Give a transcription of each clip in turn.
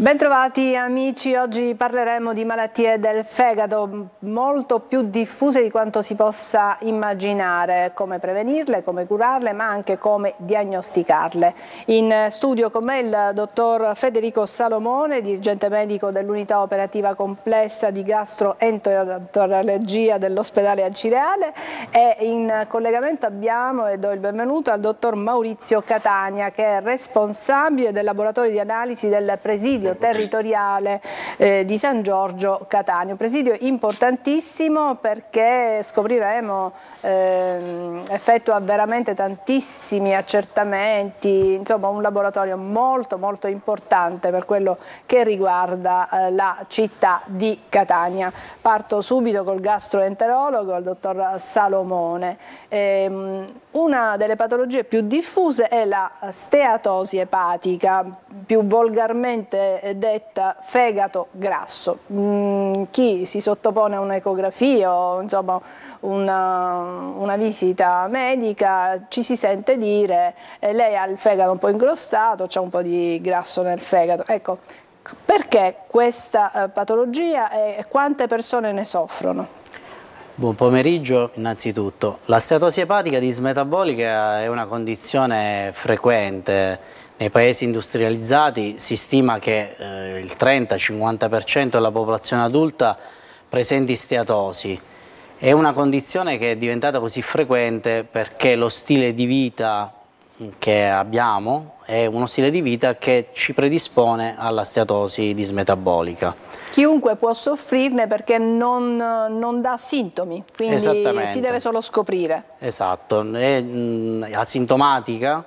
Bentrovati amici, oggi parleremo di malattie del fegato molto più diffuse di quanto si possa immaginare, come prevenirle, come curarle ma anche come diagnosticarle. In studio con me il dottor Federico Salomone, dirigente medico dell'unità operativa complessa di gastroenterologia dell'ospedale Acireale e in collegamento abbiamo e do il benvenuto al dottor Maurizio Catania che è responsabile del laboratorio di analisi del presidio presidio territoriale eh, di San Giorgio Catania. Un presidio importantissimo perché scopriremo, eh, effettua veramente tantissimi accertamenti, insomma un laboratorio molto molto importante per quello che riguarda eh, la città di Catania. Parto subito col gastroenterologo, il dottor Salomone. Ehm, una delle patologie più diffuse è la steatosi epatica, più volgarmente detta fegato grasso. Mm, chi si sottopone a un'ecografia o insomma, una, una, visita medica ci si sente dire eh, lei ha il fegato un po' ingrossato, c'è un po' di grasso nel fegato. Ecco, perché questa eh, patologia e quante persone ne soffrono? Buon pomeriggio innanzitutto. La steatosi epatica dismetabolica è una condizione frequente nei paesi industrializzati, si stima che eh, il 30-50% della popolazione adulta presenti steatosi. È una condizione che è diventata così frequente perché lo stile di vita che abbiamo è uno stile di vita che ci predispone alla steatosi dismetabolica. Chiunque può soffrirne perché non, non dà sintomi, quindi si deve solo scoprire. Esatto, è mh, asintomatica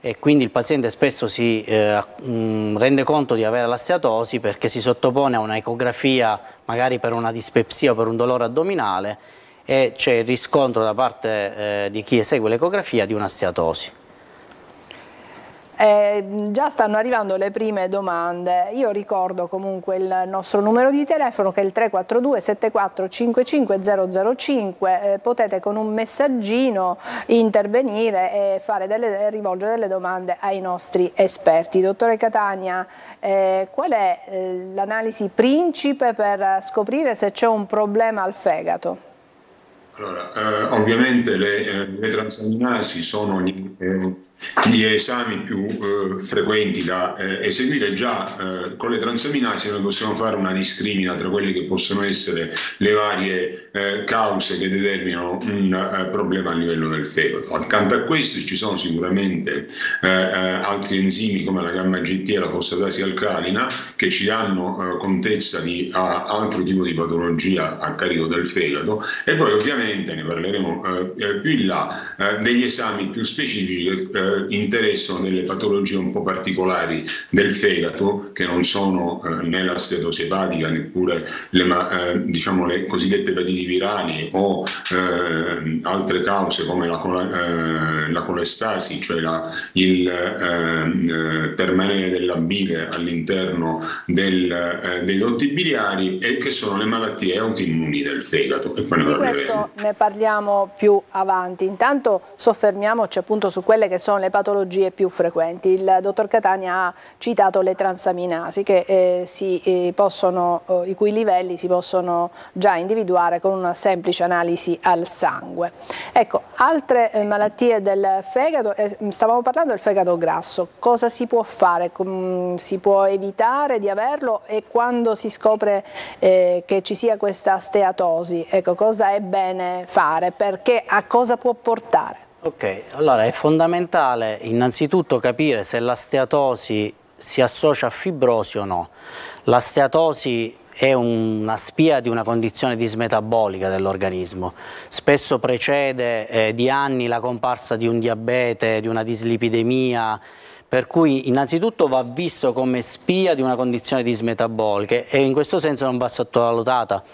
e quindi il paziente spesso si eh, mh, rende conto di avere la steatosi perché si sottopone a un'ecografia magari per una dispepsia o per un dolore addominale e c'è il riscontro da parte eh, di chi esegue l'ecografia di una steatosi. Eh, già stanno arrivando le prime domande, io ricordo comunque il nostro numero di telefono che è il 342 74 55 005, eh, potete con un messaggino intervenire e delle, rivolgere delle domande ai nostri esperti. Dottore Catania, eh, qual è eh, l'analisi principe per scoprire se c'è un problema al fegato? Allora, eh, ovviamente le, eh, le transaminasi sono gli, gli esami più eh, frequenti da eh, eseguire. Già eh, con le transaminasi noi possiamo fare una discrimina tra quelle che possono essere le varie cause che determinano un problema a livello del fegato. Accanto a questo ci sono sicuramente altri enzimi come la gamma GT e la fosfatasi alcalina che ci danno contezza di altro tipo di patologia a carico del fegato e poi ovviamente ne parleremo eh, eh, più in là, eh, degli esami più specifici che eh, interessano delle patologie un po' particolari del fegato, che non sono eh, né la stetosi epatica neppure le, eh, diciamo, le cosiddette epatiti virali o altre cause come la, la colestasi, cioè la, il permanere della bile all'interno del, dei dotti biliari e che sono le malattie autoimmuni del fegato. E poi ne parleremo ne parliamo più avanti. Intanto soffermiamoci appunto su quelle che sono le patologie più frequenti. Il dottor Catania ha citato le transaminasi che, eh, si, eh, possono, eh, i cui livelli si possono già individuare con una semplice analisi al sangue. Ecco, altre eh, malattie del fegato, eh, stavamo parlando del fegato grasso, cosa si può fare? Com si può evitare di averlo e quando si scopre eh, che ci sia questa steatosi, ecco, cosa è bene fare, perché a cosa può portare? Ok, allora è fondamentale innanzitutto capire se la steatosi si associa a fibrosi o no. La steatosi è una spia di una condizione dismetabolica dell'organismo. Spesso precede eh, di anni la comparsa di un diabete, di una dislipidemia, per cui innanzitutto va visto come spia di una condizione dismetabolica e in questo senso non va sottovalutata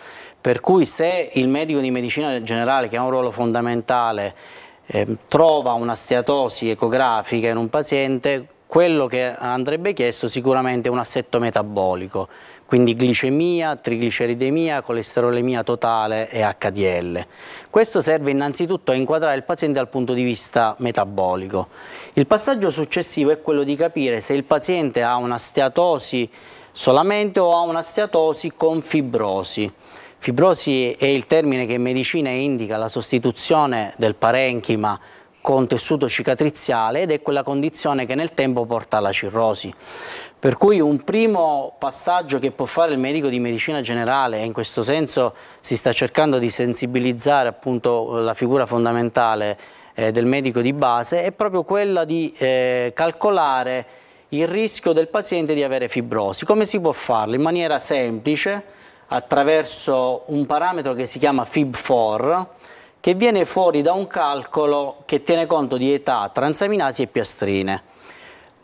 per cui se il medico di medicina generale, che ha un ruolo fondamentale, eh, trova una steatosi ecografica in un paziente, quello che andrebbe chiesto sicuramente è un assetto metabolico, quindi glicemia, trigliceridemia, colesterolemia totale e HDL. Questo serve innanzitutto a inquadrare il paziente dal punto di vista metabolico. Il passaggio successivo è quello di capire se il paziente ha una steatosi solamente o ha una steatosi con fibrosi. Fibrosi è il termine che in medicina indica la sostituzione del parenchima con tessuto cicatriziale ed è quella condizione che nel tempo porta alla cirrosi. Per cui un primo passaggio che può fare il medico di medicina generale, e in questo senso si sta cercando di sensibilizzare appunto la figura fondamentale eh, del medico di base, è proprio quella di eh, calcolare il rischio del paziente di avere fibrosi. Come si può farlo? In maniera semplice, attraverso un parametro che si chiama FIB4, che viene fuori da un calcolo che tiene conto di età, transaminasi e piastrine.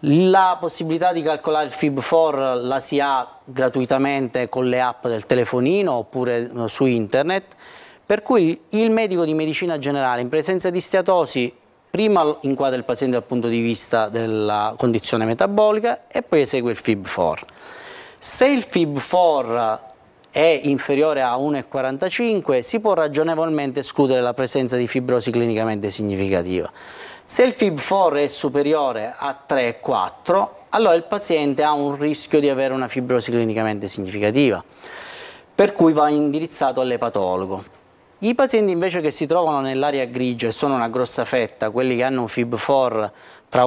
La possibilità di calcolare il FIB4 la si ha gratuitamente con le app del telefonino oppure eh, su internet, per cui il medico di medicina generale in presenza di steatosi prima inquadra il paziente dal punto di vista della condizione metabolica e poi esegue il FIB4. Se il FIB4 è inferiore a 1,45 si può ragionevolmente escludere la presenza di fibrosi clinicamente significativa. Se il FIB4 è superiore a 3,4, allora il paziente ha un rischio di avere una fibrosi clinicamente significativa, per cui va indirizzato all'epatologo. I pazienti invece che si trovano nell'area grigia e sono una grossa fetta, quelli che hanno un FIB4 tra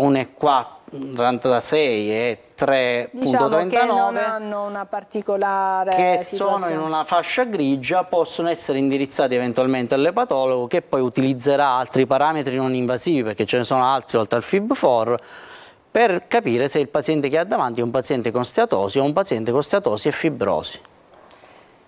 1,46 e 3,39 diciamo che non hanno una particolare che situazione. sono in una fascia grigia possono essere indirizzati eventualmente all'epatologo che poi utilizzerà altri parametri non invasivi perché ce ne sono altri oltre al FIB4 per capire se il paziente che ha davanti è un paziente con steatosi o un paziente con steatosi e fibrosi.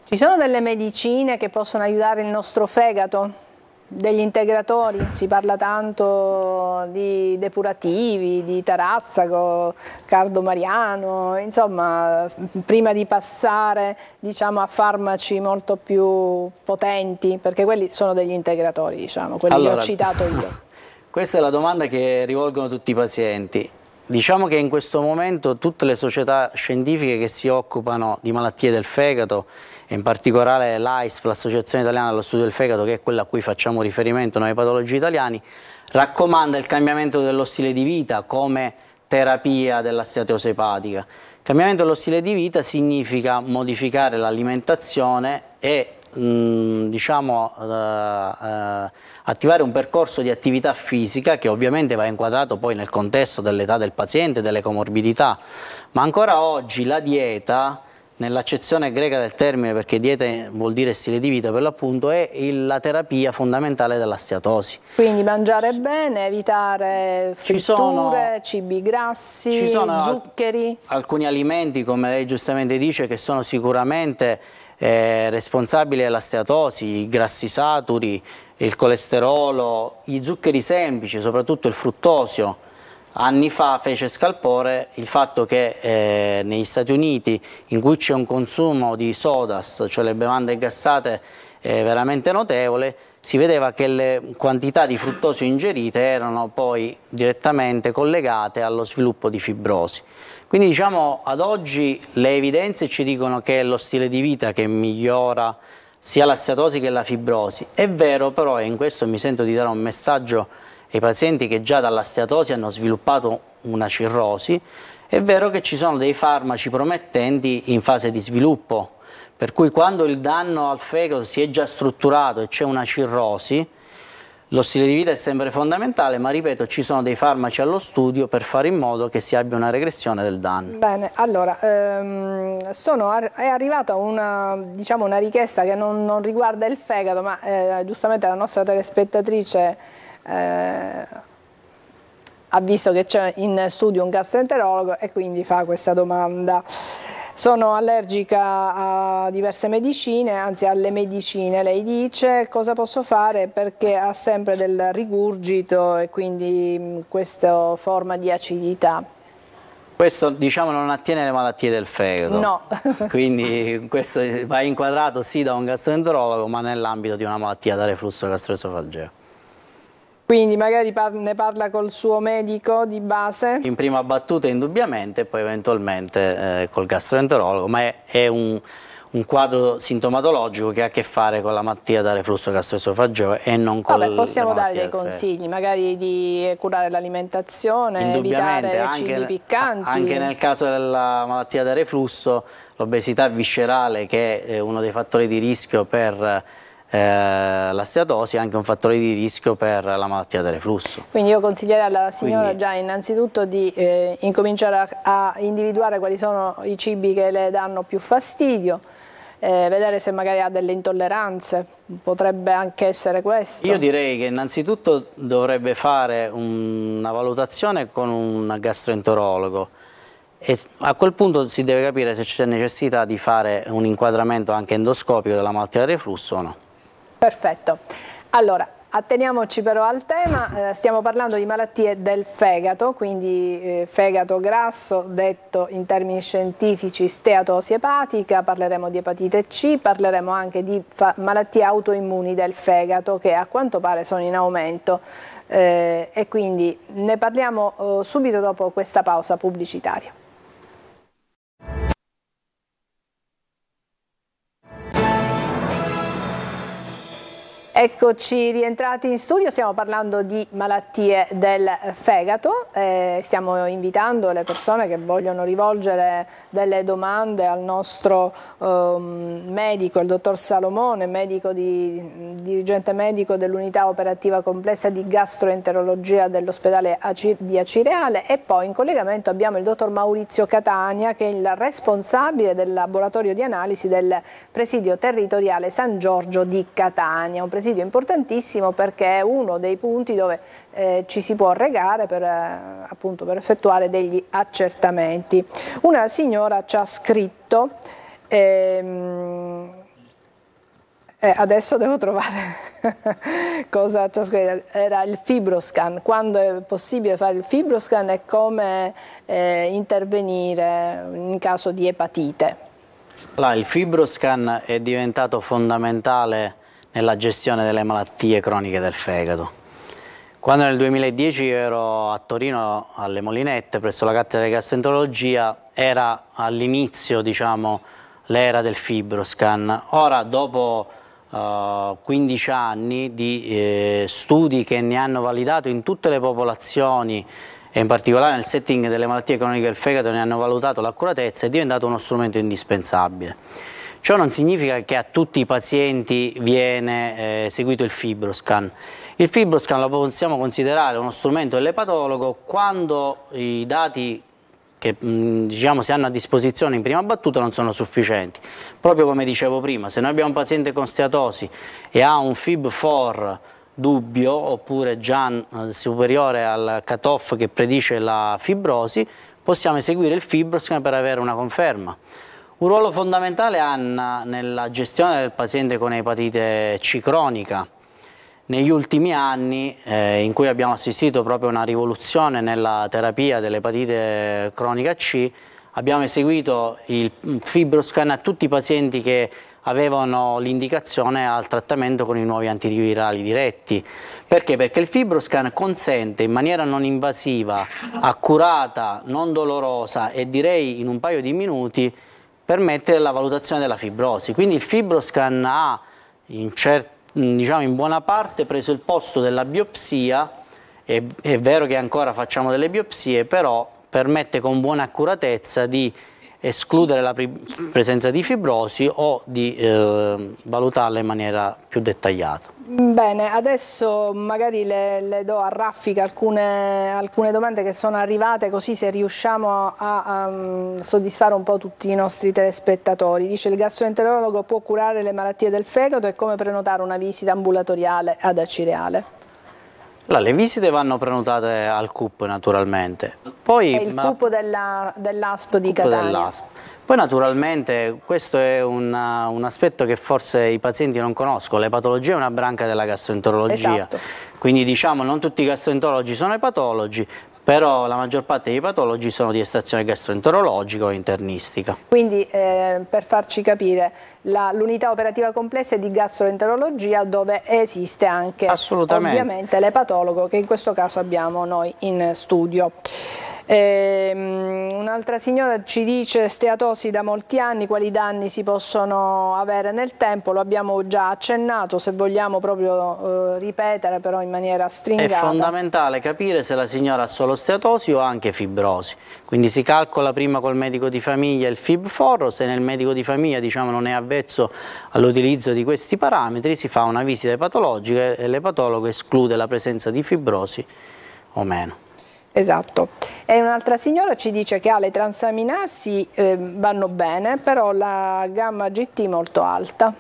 Ci sono delle medicine che possono aiutare il nostro fegato? Degli integratori? Si parla tanto di depurativi, di tarassaco, cardomariano, insomma, prima di passare diciamo, a farmaci molto più potenti, perché quelli sono degli integratori, diciamo, quelli allora, che ho citato io. Questa è la domanda che rivolgono tutti i pazienti. Diciamo che in questo momento tutte le società scientifiche che si occupano di malattie del fegato in particolare l'AISF, l'Associazione Italiana dello Studio del Fegato, che è quella a cui facciamo riferimento noi patologi italiani, raccomanda il cambiamento dello stile di vita come terapia della steatosi epatica. Cambiamento dello stile di vita significa modificare l'alimentazione e mh, diciamo, uh, uh, attivare un percorso di attività fisica che ovviamente va inquadrato poi nel contesto dell'età del paziente, delle comorbidità, ma ancora oggi la dieta nell'accezione greca del termine, perché dieta vuol dire stile di vita per l'appunto, è la terapia fondamentale della steatosi. Quindi mangiare bene, evitare fritture, sono, cibi grassi, ci sono zuccheri. alcuni alimenti, come lei giustamente dice, che sono sicuramente eh, responsabili della steatosi, i grassi saturi, il colesterolo, gli zuccheri semplici, soprattutto il fruttosio, Anni fa fece scalpore il fatto che eh, negli Stati Uniti, in cui c'è un consumo di sodas, cioè le bevande gassate, eh, veramente notevole, si vedeva che le quantità di fruttosio ingerite erano poi direttamente collegate allo sviluppo di fibrosi. Quindi diciamo ad oggi le evidenze ci dicono che è lo stile di vita che migliora sia la steatosi che la fibrosi. È vero però, e in questo mi sento di dare un messaggio ai pazienti che già dalla steatosi hanno sviluppato una cirrosi, è vero che ci sono dei farmaci promettenti in fase di sviluppo, per cui quando il danno al fegato si è già strutturato e c'è una cirrosi, lo stile di vita è sempre fondamentale, ma ripeto, ci sono dei farmaci allo studio per fare in modo che si abbia una regressione del danno. Bene, allora, ehm, sono, è arrivata una, diciamo, una richiesta che non, non, riguarda il fegato, ma eh, giustamente la nostra telespettatrice eh, ha visto che c'è in studio un gastroenterologo e quindi fa questa domanda. Sono allergica a diverse medicine, anzi alle medicine, lei dice cosa posso fare perché ha sempre del rigurgito e quindi questa forma di acidità. Questo diciamo non attiene alle malattie del fegato, no. quindi questo va inquadrato sì da un gastroenterologo ma nell'ambito di una malattia da reflusso gastroesofageo. Quindi magari ne parla col suo medico di base? In prima battuta indubbiamente, poi eventualmente eh, col gastroenterologo, ma è, è un, un quadro sintomatologico che ha a che fare con la malattia da reflusso gastroesofageo e non con Vabbè, possiamo dare dei consigli, magari di curare l'alimentazione, evitare cibi piccanti. Anche nel caso della malattia da reflusso, l'obesità viscerale che è uno dei fattori di rischio per eh, la steatosi è anche un fattore di rischio per la malattia del reflusso. Quindi io consiglierei alla signora Quindi, già innanzitutto di eh, incominciare a, a, individuare quali sono i cibi che le danno più fastidio, eh, vedere se magari ha delle intolleranze, potrebbe anche essere questo. Io direi che innanzitutto dovrebbe fare un, una valutazione con un gastroenterologo e a quel punto si deve capire se c'è necessità di fare un inquadramento anche endoscopico della malattia del reflusso o no. Perfetto. Allora, atteniamoci però al tema, eh, stiamo parlando di malattie del fegato, quindi eh, fegato grasso, detto in termini scientifici steatosi epatica, parleremo di epatite C, parleremo anche di malattie autoimmuni del fegato che a quanto pare sono in aumento eh, e quindi ne parliamo eh, subito dopo questa pausa pubblicitaria. Eccoci rientrati in studio, stiamo parlando di malattie del fegato, eh, stiamo invitando le persone che vogliono rivolgere delle domande al nostro eh, medico, il dottor Salomone, medico di, dirigente medico dell'unità operativa complessa di gastroenterologia dell'ospedale di Acireale e poi in collegamento abbiamo il dottor Maurizio Catania che è il responsabile del laboratorio di analisi del presidio territoriale San Giorgio di Catania, un presidio importantissimo perché è uno dei punti dove eh, ci si può regare per, eh, appunto, per effettuare degli accertamenti. Una signora ci ha scritto ehm, eh, adesso devo trovare cosa ci ha scritto, era il fibroscan, quando è possibile fare il fibroscan e come eh, intervenire in caso di epatite. Là, il fibroscan è diventato fondamentale nella gestione delle malattie croniche del fegato. Quando nel 2010 ero a Torino alle Molinette presso la cattedra di gastroenterologia era all'inizio diciamo, l'era del fibroscan. Ora dopo uh, 15 anni di eh, studi che ne hanno validato in tutte le popolazioni e in particolare nel setting delle malattie croniche del fegato ne hanno valutato l'accuratezza è diventato uno strumento indispensabile. Ciò non significa che a tutti i pazienti viene eh, seguito il fibroscan. Il fibroscan lo possiamo considerare uno strumento dell'epatologo quando i dati che diciamo, si hanno a disposizione in prima battuta non sono sufficienti. Proprio come dicevo prima, se noi abbiamo un paziente con steatosi e ha un FIB4 dubbio oppure già eh, superiore al cutoff che predice la fibrosi, possiamo eseguire il fibroscan per avere una conferma. Un ruolo fondamentale Anna nella gestione del paziente con epatite C cronica. Negli ultimi anni eh, in cui abbiamo assistito proprio a una rivoluzione nella terapia dell'epatite cronica C, abbiamo eseguito il fibroscan a tutti i pazienti che avevano l'indicazione al trattamento con i nuovi antivirali diretti. Perché? Perché il fibroscan consente in maniera non invasiva, accurata, non dolorosa e direi in un paio di minuti permette la valutazione della fibrosi. Quindi il fibroscan ha in, diciamo in buona parte preso il posto della biopsia, è, è vero che ancora facciamo delle biopsie, però permette con buona accuratezza di escludere la presenza di fibrosi o di eh, valutarla in maniera più dettagliata. Bene, adesso magari le, le do a raffica alcune, alcune, domande che sono arrivate così se riusciamo a, a um, soddisfare un po' tutti i nostri telespettatori. Dice il gastroenterologo può curare le malattie del fegato e come prenotare una visita ambulatoriale ad Acireale? Allora, le visite vanno prenotate al CUP naturalmente. Poi, è il ma... CUP dell'ASP dell di Catania. Dell poi naturalmente questo è una, un aspetto che forse i pazienti non conoscono, l'epatologia è una branca della gastroenterologia, esatto. quindi diciamo non tutti i gastroenterologi sono epatologi, però la maggior parte dei patologi sono di estrazione gastroenterologica o internistica. Quindi eh, per farci capire, l'unità operativa complessa è di gastroenterologia dove esiste anche ovviamente l'epatologo che in questo caso abbiamo noi in studio. Ehm, un'altra signora ci dice steatosi da molti anni, quali danni si possono avere nel tempo, lo abbiamo già accennato, se vogliamo proprio eh, ripetere però in maniera stringata. È fondamentale capire se la signora ha solo steatosi o anche fibrosi, quindi si calcola prima col medico di famiglia il FIB-FOR, se nel medico di famiglia diciamo, non è avvezzo all'utilizzo di questi parametri si fa una visita patologica e l'epatologo esclude la presenza di fibrosi o meno. Esatto. E un'altra signora ci dice che ha le transaminasi eh, vanno bene, però la gamma GT molto alta.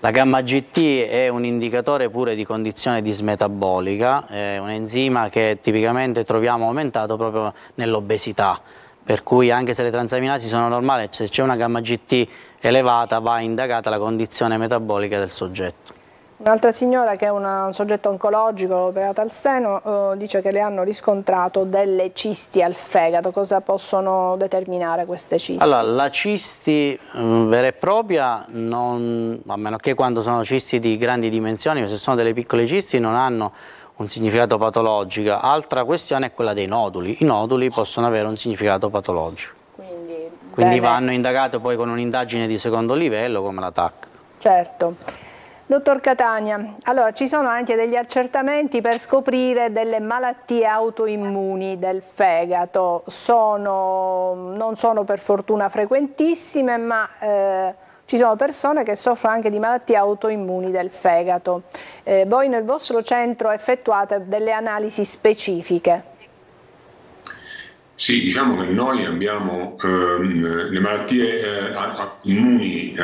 La gamma GT è un indicatore pure di condizione dismetabolica, è un enzima che tipicamente troviamo aumentato proprio nell'obesità, per cui anche se le transaminasi sono normali, se c'è una gamma GT elevata va indagata la condizione metabolica del soggetto. Un'altra signora che è una, un soggetto oncologico operata al seno eh, dice che le hanno riscontrato delle cisti al fegato. Cosa possono determinare queste cisti? Allora, la cisti mh, vera e propria, non, a meno che quando sono cisti di grandi dimensioni, se sono delle piccole cisti non hanno un significato patologico. Altra questione è quella dei noduli. I noduli possono avere un significato patologico. Quindi, Quindi vanno indagate poi con un'indagine di secondo livello come la TAC. Certo. Dottor Catania, allora ci sono anche degli accertamenti per scoprire delle malattie autoimmuni del fegato, sono, non sono per fortuna frequentissime ma eh, ci sono persone che soffrono anche di malattie autoimmuni del fegato. Eh, voi nel vostro centro effettuate delle analisi specifiche. Sì, diciamo che noi abbiamo ehm, le malattie eh, autoimmuni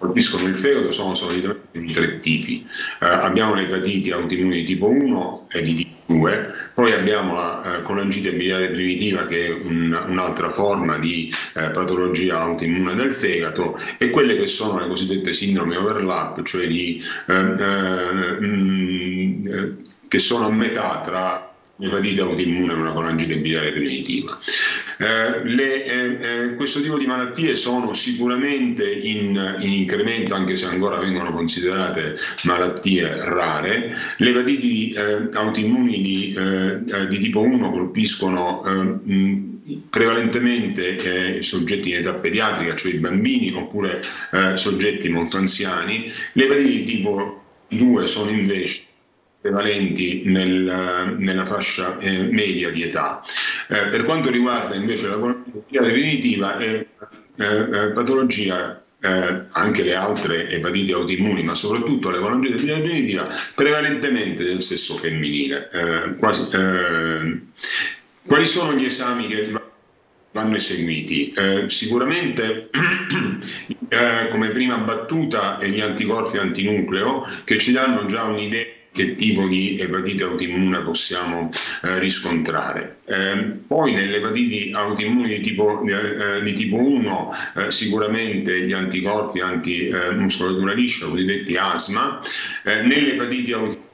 colpiscono il fegato sono solitamente di tre tipi. Eh, abbiamo le epatiti autoimmuni di tipo 1 e di tipo 2, poi abbiamo la eh, colangite biliare primitiva che è un, un'altra forma di eh, patologia autoimmune del fegato e quelle che sono le cosiddette sindrome overlap, cioè di, eh, eh, mm, eh, che sono a metà tra un'epatite autoimmune e una colangite biliare primitiva. Eh, le, eh, eh, questo tipo di malattie sono sicuramente in, in, incremento, anche se ancora vengono considerate malattie rare. Le epatiti eh, autoimmuni di, eh, eh, di, tipo 1 colpiscono mh, prevalentemente eh, soggetti in età pediatrica, cioè i bambini, oppure eh, soggetti molto anziani. Le epatiti di tipo 2 sono invece prevalenti nel, nella fascia eh, media di età. Eh, per quanto riguarda invece la patologia definitiva, è eh, eh, patologia eh, anche le altre epatiti autoimmuni, ma soprattutto le colangite definitiva, prevalentemente del sesso femminile. Eh, quasi, quali sono gli esami che vanno eseguiti? sicuramente come prima battuta gli anticorpi antinucleo che ci danno già un'idea che tipo di epatite autoimmune possiamo eh, riscontrare. Eh, poi nelle epatiti autoimmuni di tipo, eh, di tipo 1 eh, sicuramente gli anticorpi anti-muscolatura liscia, cosiddetti asma, eh, nelle epatiti autoimmuni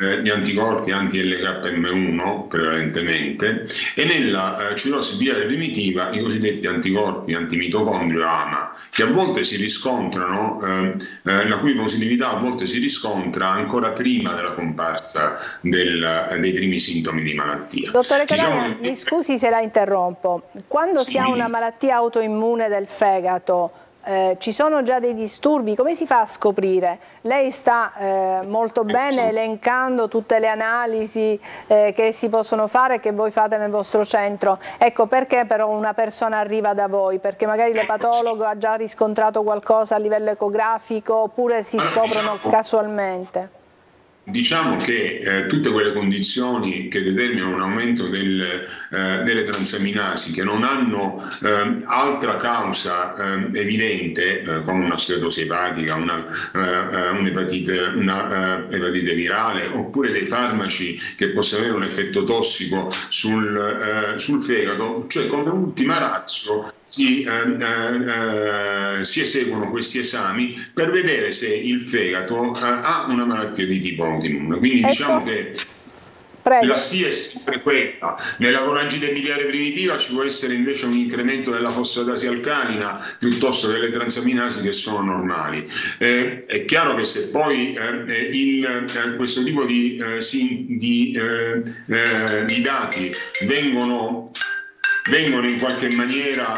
eh, gli anticorpi anti-LKM1 prevalentemente e nella eh, cirrosi biliare primitiva i cosiddetti anticorpi antimitocondrio AMA che a volte si riscontrano, eh, eh, la cui positività a volte si riscontra ancora prima della comparsa del, dei primi sintomi di malattia. Dottore Cadania, diciamo mi scusi se la interrompo, quando sì. si ha una malattia autoimmune del fegato eh, ci sono già dei disturbi, come si fa a scoprire? Lei sta eh, molto bene elencando tutte le analisi eh, che si possono fare e che voi fate nel vostro centro, ecco perché però una persona arriva da voi? Perché magari l'epatologo ha già riscontrato qualcosa a livello ecografico oppure si scoprono casualmente? Diciamo che eh, tutte quelle condizioni che determinano un aumento del, eh, delle transaminasi che non hanno eh, altra causa ehm, evidente eh, come una steatosi epatica, una, eh, eh, un'epatite, una epatite virale oppure dei farmaci che possono avere un effetto tossico sul, sul fegato, cioè come ultima razzo si, eh, eh, si, eseguono questi esami per vedere se il fegato eh, ha una malattia di tipo autoimmune. Quindi diciamo che Prego. la spia è sempre quella. Nella colangite biliare primitiva ci può essere invece un incremento della fosfatasi alcalina piuttosto che le transaminasi che sono normali. Eh, è chiaro che se poi eh, il, eh, questo tipo di, di, di dati vengono vengono in qualche maniera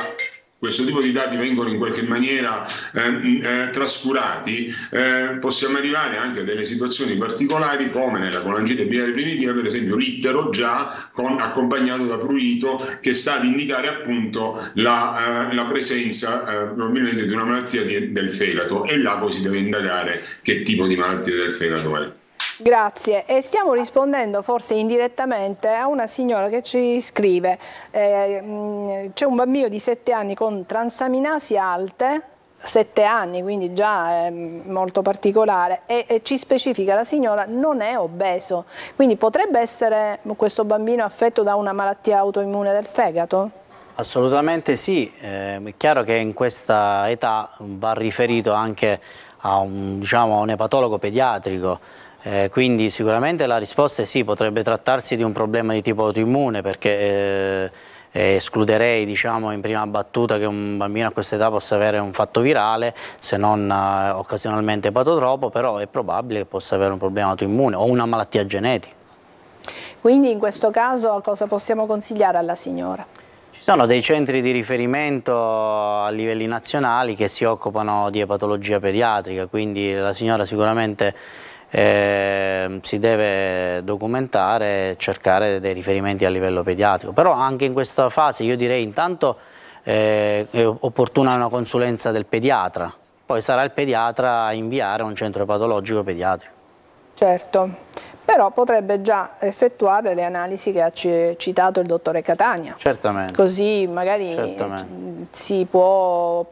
questo tipo di dati vengono in qualche maniera eh, eh, trascurati, eh, possiamo arrivare anche a delle situazioni particolari come nella colangite biliare primitiva, per esempio l'Ittero già con, accompagnato da prurito che sta ad indicare appunto la, eh, la presenza eh, probabilmente di una malattia di, del fegato e là poi si deve indagare che tipo di malattia del fegato è. Grazie. E stiamo rispondendo forse indirettamente a una signora che ci scrive. Eh, c'è un bambino di 7 anni con transaminasi alte 7 anni, quindi già è molto particolare e, e, ci specifica la signora non è obeso, quindi potrebbe essere questo bambino affetto da una malattia autoimmune del fegato? Assolutamente sì, eh, è chiaro che in questa età va riferito anche a un, diciamo, un epatologo pediatrico eh, quindi sicuramente la risposta è sì, potrebbe trattarsi di un problema di tipo autoimmune perché eh, eh, escluderei diciamo, in prima battuta che un bambino a questa età possa avere un fatto virale se non eh, occasionalmente patotropo, però è probabile che possa avere un problema autoimmune o una malattia genetica. Quindi in questo caso cosa possiamo consigliare alla signora? Ci sono dei centri di riferimento a livelli nazionali che si occupano di epatologia pediatrica, quindi la signora sicuramente eh, si deve documentare e cercare dei riferimenti a livello pediatrico, però anche in questa fase io direi intanto eh, è opportuna una consulenza del pediatra, poi sarà il pediatra a inviare a un centro patologico pediatrico. Certo, però potrebbe già effettuare le analisi che ha citato il dottore Catania. Certamente. Così magari Certamente. si può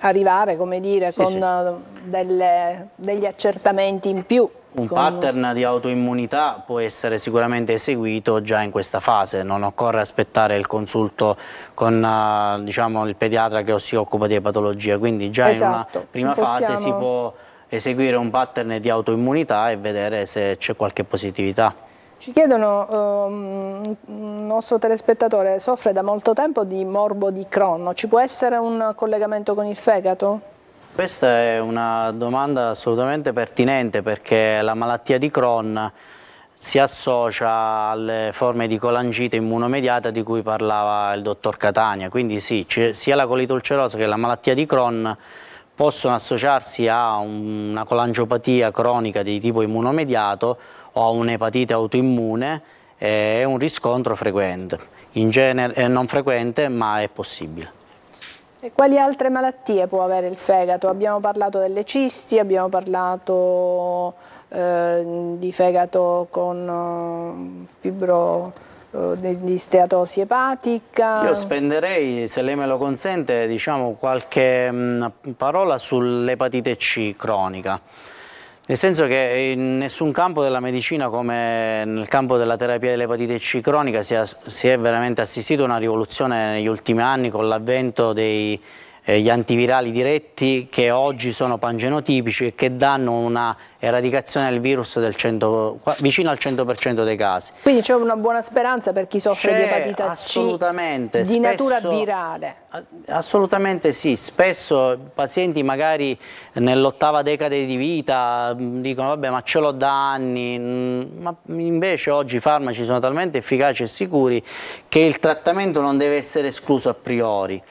arrivare come dire, sì, con sì. Delle, degli accertamenti in più. Un con... pattern di autoimmunità può essere sicuramente eseguito già in questa fase, non occorre aspettare il consulto con uh, diciamo, il pediatra che si occupa di patologia, quindi già esatto. in una esatto. prima Possiamo... fase si può eseguire un pattern di autoimmunità e vedere se c'è qualche positività. Ci chiedono, um, un nostro telespettatore soffre da molto tempo di morbo di Crohn, ci può essere un collegamento con il fegato? Questa è una domanda assolutamente pertinente perché la malattia di Crohn si associa alle forme di colangite immunomediata di cui parlava il dottor Catania, quindi sì, sia la colite ulcerosa che la malattia di Crohn possono associarsi a una colangiopatia cronica di tipo immunomediato o a un'epatite autoimmune è un riscontro frequente, in genere è non frequente ma è possibile. E quali altre malattie può avere il fegato? Abbiamo parlato delle cisti, abbiamo parlato eh, di fegato con eh, fibro eh, di steatosi epatica. Io spenderei, se lei me lo consente, diciamo, qualche mh, parola sull'epatite C cronica. Nel senso che in nessun campo della medicina come nel campo della terapia dell'epatite C cronica si, si, è veramente assistito a una rivoluzione negli ultimi anni con l'avvento dei eh, gli antivirali diretti che oggi sono pangenotipici e che danno una eradicazione del virus del 100, vicino al 100% dei casi. Quindi c'è una buona speranza per chi soffre di epatite assolutamente. C di spesso, natura virale? Assolutamente sì, spesso pazienti magari nell'ottava decade di vita mm, dicono vabbè ma ce l'ho da anni, mm, ma invece oggi i farmaci sono talmente efficaci e sicuri che il trattamento non deve essere escluso a priori.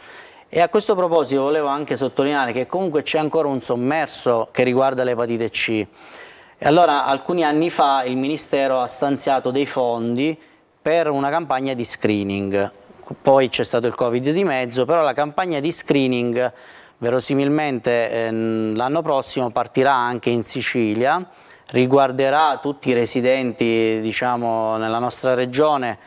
E a questo proposito volevo anche sottolineare che comunque c'è ancora un sommerso che riguarda l'epatite C. E allora alcuni anni fa il Ministero ha stanziato dei fondi per una campagna di screening. Poi c'è stato il Covid di mezzo, però la campagna di screening verosimilmente eh, l'anno prossimo partirà anche in Sicilia, riguarderà tutti i residenti diciamo, nella nostra regione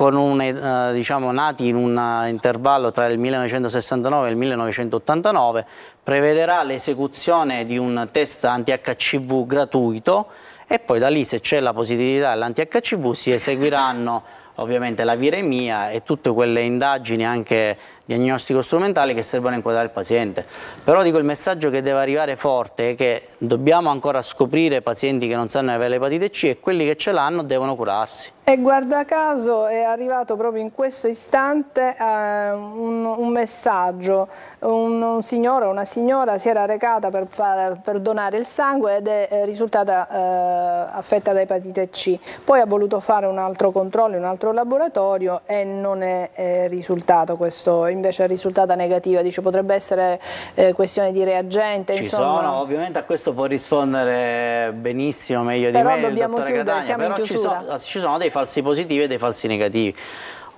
un, eh, diciamo, nati in un eh, intervallo tra il 1969 e il 1989, prevederà l'esecuzione di un test anti-HCV gratuito e poi da lì se c'è la positività dell'anti-HCV si eseguiranno ovviamente la viremia e tutte quelle indagini anche diagnostico strumentali che servono a inquadrare il paziente. Però dico il messaggio che deve arrivare forte è che dobbiamo ancora scoprire pazienti che non sanno avere l'epatite C e quelli che ce l'hanno devono curarsi. E guarda caso è arrivato proprio in questo istante eh, un, un, messaggio, un, un, signore o una signora si era recata per, fare, per donare il sangue ed è risultata eh, affetta da epatite C, poi ha voluto fare un altro controllo un altro laboratorio e non è, è risultato questo, invece è risultata negativa, dice potrebbe essere eh, questione di reagente. Ci insomma. sono, ovviamente a questo può rispondere benissimo, meglio però di me dobbiamo il chiudere, Catania, siamo però. Ci sono, ci sono dei falsi positivi e dei falsi negativi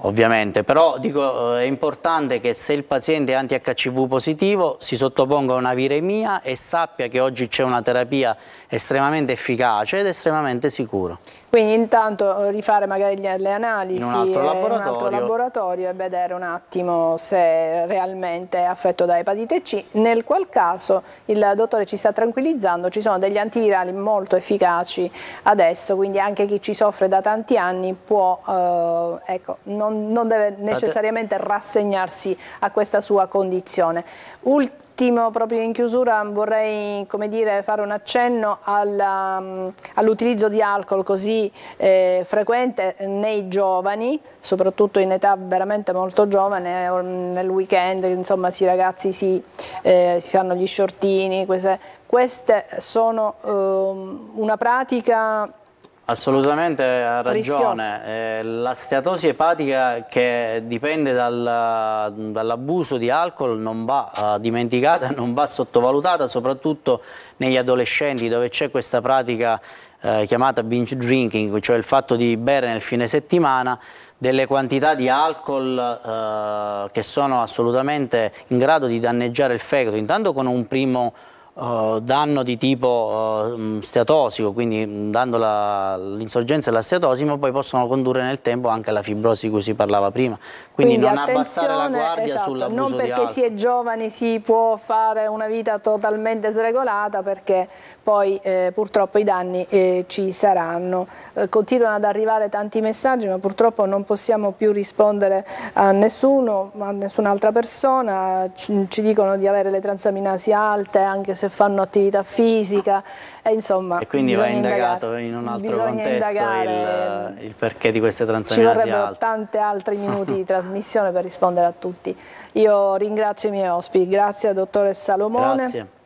ovviamente, però dico, eh, è importante che se il paziente è anti-HCV positivo si sottoponga a una viremia e sappia che oggi c'è una terapia estremamente efficace ed estremamente sicura. Quindi intanto rifare magari le analisi in un altro, laboratorio. Un altro laboratorio e vedere un attimo se realmente è affetto da epatite C, nel qual caso il dottore ci sta tranquillizzando, ci sono degli antivirali molto efficaci adesso, quindi anche chi ci soffre da tanti anni può, eh, ecco, non, non deve necessariamente rassegnarsi a questa sua condizione. Ultimo ultimo, proprio in chiusura, vorrei dire, fare un accenno all'utilizzo all di alcol così eh, frequente nei giovani, soprattutto in età veramente molto giovane, eh, nel weekend, insomma, i ragazzi si, eh, si fanno gli shortini, queste, queste sono eh, una pratica Assolutamente ha ragione, eh, la steatosi epatica che dipende dal, dall'abuso di alcol non va uh, dimenticata, non va sottovalutata, soprattutto negli adolescenti dove c'è questa pratica eh, chiamata binge drinking, cioè il fatto di bere nel fine settimana delle quantità di alcol eh, che sono assolutamente in grado di danneggiare il fegato, intanto con un primo danno di tipo uh, steatosico, quindi dando l'insorgenza della steatosi, ma poi possono condurre nel tempo anche alla fibrosi di cui si parlava prima. Quindi, quindi non abbassare la guardia esatto, sull'abuso Non perché si è giovani si può fare una vita totalmente sregolata, perché poi eh, purtroppo i danni eh, ci saranno. Eh, continuano ad arrivare tanti messaggi, ma purtroppo non possiamo più rispondere a nessuno, a nessun'altra persona. Ci, ci dicono di avere le transaminasi alte, anche se fanno attività fisica e insomma e quindi va indagato indagare, in un altro contesto il, il, perché di queste transaminasi ci vorrebbero tanti altri minuti di trasmissione per rispondere a tutti io ringrazio i miei ospiti grazie al dottore Salomone grazie.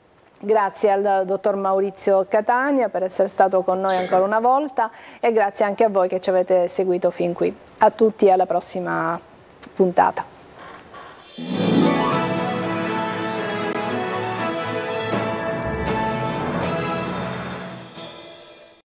Grazie al dottor Maurizio Catania per essere stato con noi ancora una volta e grazie anche a voi che ci avete seguito fin qui. A tutti e alla prossima puntata.